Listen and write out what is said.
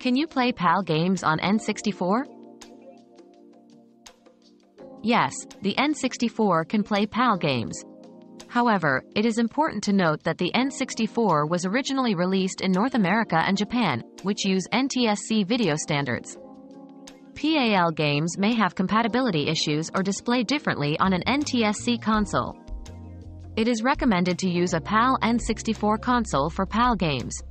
Can you play PAL games on N64? Yes, the N64 can play PAL games. However, it is important to note that the N64 was originally released in North America and Japan, which use NTSC video standards. PAL games may have compatibility issues or display differently on an NTSC console. It is recommended to use a PAL N64 console for PAL games.